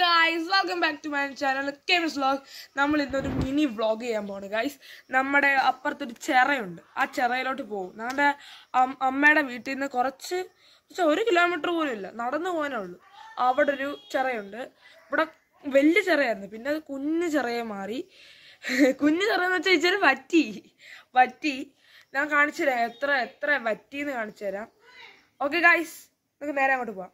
Guys welcome back to my channel കെമിസ് vlog നമ്മൾ ഇന്നൊരു mini vlog ചെയ്യാൻ പോണ് ഗായ്സ് നമ്മുടെ അപ്പുറത്തൊരു ചിറയുണ്ട്. ആ ചിറയിലോട്ട് പോകും നമ്മുടെ അമ്മയുടെ വീട്ടിൽ നിന്ന് കുറച്ച് ഒരു കിലോമീറ്റർ പോലും ഇല്ല. നടന്നു പോകാനേ ഉള്ളൂ. അവിടെ ഒരു ചിറയുണ്ട്. ഇവിടെ വലിയ ചിറയായിരുന്നു. പിന്നെ അത് കുഞ്ഞു ചിറയെ മാറി. കുഞ്ഞു ചിറയെന്ന് വെച്ചാൽ ഇച്ചിരി വറ്റി. വറ്റി. ഞാൻ കാണിച്ചു തരാം എത്ര എത്ര വറ്റിയെന്ന് കാണിച്ചു തരാം ഓക്കെ ഗായ്സ് നമുക്ക് നേരെ അങ്ങോട്ട് പോവാം.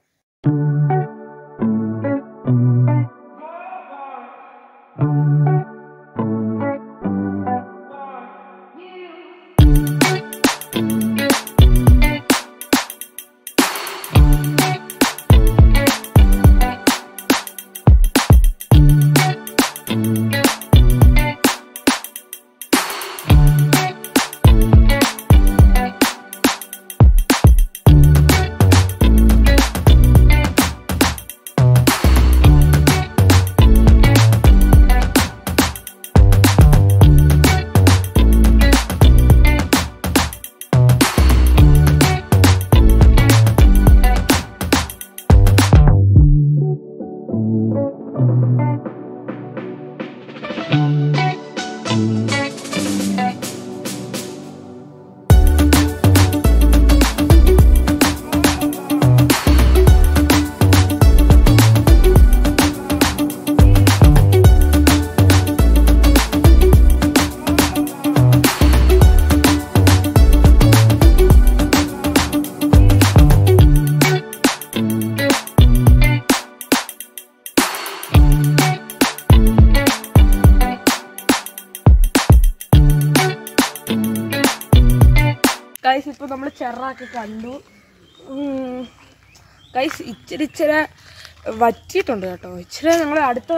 ഗൈസ് ചെറാക്കി കണ്ടു കൈസ് ഇച്ചിരി ഇച്ചിരി വറ്റിയിട്ടുണ്ട് കേട്ടോ. ഇച്ചിരി ഞങ്ങൾ അടുത്ത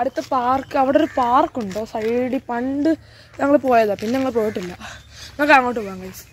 അടുത്ത പാർക്ക് അവിടെ ഒരു പാർക്കുണ്ടോ. സൈഡിൽ പണ്ട് ഞങ്ങൾ പോയതാണ് പിന്നെ ഞങ്ങൾ പോയിട്ടില്ല. നമുക്ക് അങ്ങോട്ട് പോകാം ഗൈസ്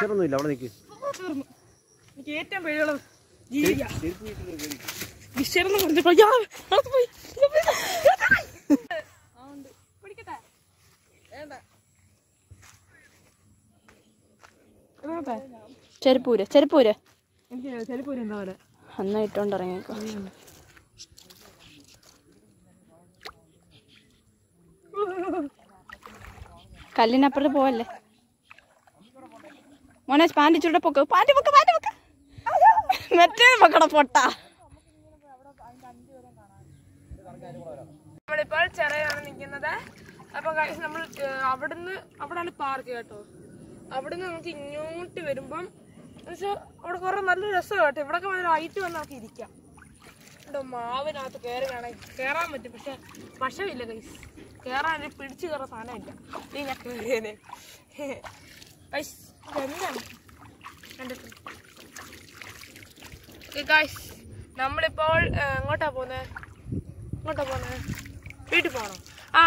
ടീച്ചറൊന്നും ഇല്ല അവിടെ നിൽക്ക് എനിക്ക് ഏറ്റവും ജീവിക്കാം. ചെരുപ്പൂര് ചെരുപ്പൂര്. ചിലപ്പോ എന്താ അന്ന ഇട്ടോണ്ട് ഇറങ്ങിക്കോ. കല്ലിനപ്പുറത്ത് പോവല്ലേ? മോനെ പാന്റ് ചൂടെ പൊക്ക്. പാന്റ് പൊക്ക് പാന്റ് പൊക്ക്. മറ്റേ പൊക്കട പൊട്ട. നമ്മളിപ്പോൾ ചെറിയാണ് നിൽക്കുന്നത്. അപ്പൊ നമ്മൾ അവിടുന്ന് അവിടാണ് പാർക്ക് കേട്ടോ. അവിടുന്ന് നമുക്ക് ഇങ്ങോട്ട് വരുമ്പം എന്നുവെച്ചാൽ അവിടെ കുറെ നല്ല രസമാണ് കേട്ടോ. ഇവിടെ നല്ല ഹൈറ്റ് വന്ന് നമുക്ക് ഇരിക്കാം. ഇവിടെ മാവിനകത്ത് കയറി വേണം കയറാൻ പറ്റും. പക്ഷെ വശമില്ല കൈസ് കയറാൻ പിടിച്ചു കയറാൻ സാധനമില്ല. നീ ഞാൻ കയറിയേനെ. കണ്ടിട്ട് നമ്മളിപ്പോൾ എങ്ങോട്ടാ പോന്നെ? എങ്ങോട്ടാ പോന്നെ? വീട്ടിൽ പോകണം ആ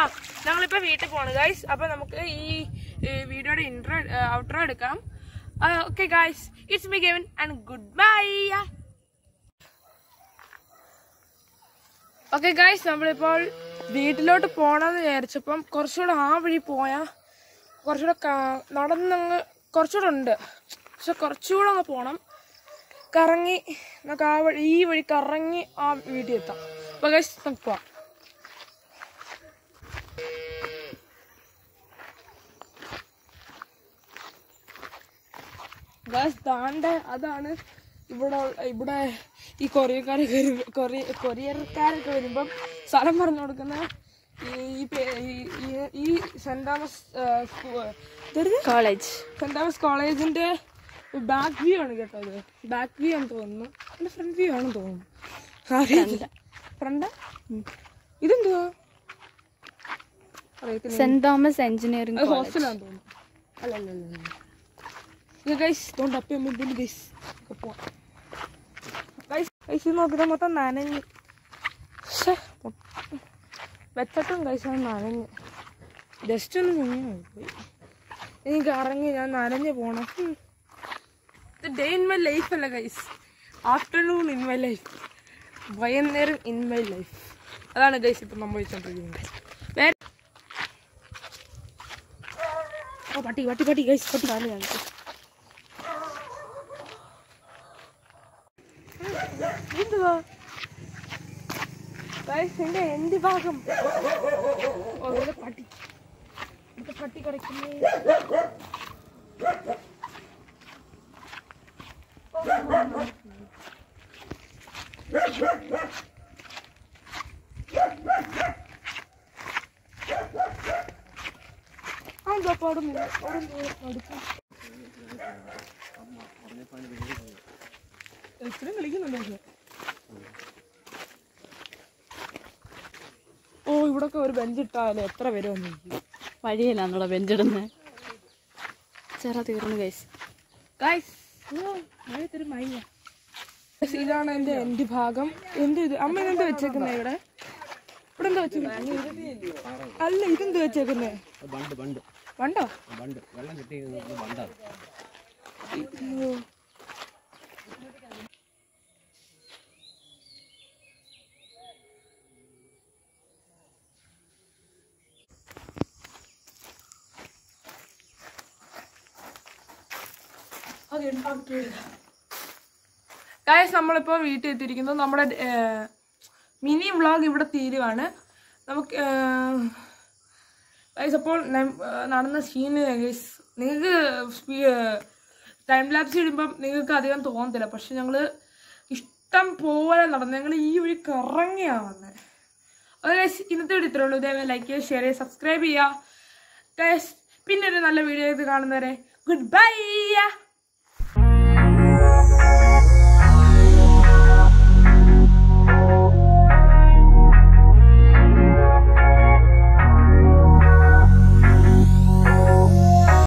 ഞങ്ങളിപ്പോ വീട്ടിൽ പോണ് ഗൈസ് അപ്പോൾ നമുക്ക് ഈ വീഡിയോയുടെ ഇൻട്രോ ഔട്ട്രോ എടുക്കാം. ഓക്കെ ഗൈസ് ഇറ്റ്സ് മി ഗെവൻ and good bye okay guys നമ്മളിപ്പോൾ വീട്ടിലോട്ട് പോകണമെന്ന് വിചാരിച്ചപ്പം കുറച്ചുകൂടെ ആ വഴി പോയാൽ കുറച്ചുകൂടെ നടന്നങ്ങ് കുറച്ചുകൂടെ ഉണ്ട് പക്ഷെ കുറച്ചുകൂടെ അങ്ങ് പോകണം കറങ്ങി നമുക്ക് ആ വഴി ഈ വഴി കറങ്ങി ആ വീട്ടിൽ എത്താം. പകേഷ് നമുക്ക് പോവാം. ാണ്ട അതാണ് ഇവിടെ ഇവിടെ ഈ കൊറിയക്കാരൊക്കെ കൊറിയ കൊറിയർക്കാരൊക്കെ വരുമ്പം സ്ഥലം പറഞ്ഞു കൊടുക്കുന്ന ഈ Saint Thomas college. Saint Thomas കോളേജിന്റെ ബാക്ക് വ്യൂ ആണ് കേട്ടോ ഇത്. ബാക്ക് വ്യൂ ആണെന്ന് തോന്നുന്നു. അല്ല ഫ്രണ്ട് വ്യൂ ആണെന്ന് തോന്നുന്നു. അറിയില്ല ഫ്രണ്ട്. അറിയത്തില്ല. സെന്റ് തോമസ് എഞ്ചിനീയറിംഗ് ഹോസ്റ്റലാന്ന് തോന്നുന്നു. അല്ല അല്ല അല്ല ഇത് ഗൈസ് തോണ്ട് അപ്പം അമ്മ ഗൈസ് പോവാം. ഗൈസ് ഗൈസ് ഇത് നോക്കിയിട്ട് മൊത്തം നനഞ്ഞ്. വെച്ചിട്ടും കഴിച്ചാൽ നനഞ്ഞ്. ജസ്റ്റ് ഒന്ന് നീങ്ങി പോയി. എനിക്ക് ഇറങ്ങി ഞാൻ നനഞ്ഞ് പോണം. ഇത് ഡേ ഇൻ മൈ ലൈഫ് അല്ല guys afternoon in my life വൈകുന്നേരം ഇൻ മൈ ലൈഫ് അതാണ് ഗൈസ് ഇപ്പം സംഭവിച്ചുകൊണ്ടിരിക്കുന്നത് വേറെ ഓ പട്ടി പട്ടി പട്ടി ഗൈസ് പട്ടി കാണുകയാണ് എന്തുവാ? ഗൈസ് എന്റെ എന്റെ ഭാഗം ഓ ഇവിടെ പട്ടി ഇവിടെ പട്ടി കിടക്കുന്നേ അതെന്താ പാടുന്നില്ല ഇത്രയും കളിക്കുന്നുണ്ടോ പക്ഷെ ഒക്കെ ഇവിടൊക്കെ ഒരു ബെഞ്ച് ഇട്ടാലേ എത്ര വരുമെന്ന് എനിക്ക് വഴിയിലാണല്ലോ ബെഞ്ചിടുന്നത് ചെറ തീർന്നു ഗൈസ് ഗൈസ് ഇതാണ് എന്റെ എന്റെ ഭാഗം. എന്ത് ഇത്? അമ്മ ഇതെന്താ വെച്ചേക്കുന്നേ ഇവിടെ? ഇവിടെ എന്താ വെച്ചേക്കുന്നേ അല്ല ഇതെന്ത് വെച്ചേക്കുന്നേ? ബണ്ട് ബണ്ട് വണ്ടോ ബണ്ട് വെള്ളം കിട്ടി ഗായസ് നമ്മളിപ്പോൾ വീട്ടിൽ എത്തിയിരിക്കുന്നു നമ്മുടെ മിനി വ്ളോഗ് ഇവിടെ തീരുവാണ്. നമുക്ക് ഗൈസ് അപ്പോൾ നടന്ന സീന് ഗൈസ് നിങ്ങൾക്ക് ടൈം ലാപ്സ് ഇടുമ്പം നിങ്ങൾക്ക് അധികം തോന്നത്തില്ല. പക്ഷെ ഞങ്ങൾ ഇഷ്ടം പോലെ നടന്നു. ഞങ്ങൾ ഈ വഴി കറങ്ങിയാണ് വന്നത് അപ്പോൾ ഗൈസ് ഇന്നത്തെ വീഡിയോ ഇത്രയുള്ളൂ ഇതേപോലെ ലൈക്ക് ചെയ്യുക ഷെയർ ചെയ്യുക സബ്സ്ക്രൈബ് ചെയ്യുക. ഗൈസ് പിന്നെ ഒരു നല്ല വീഡിയോ ഇത് കാണുന്നവരെ ഗുഡ് ബൈ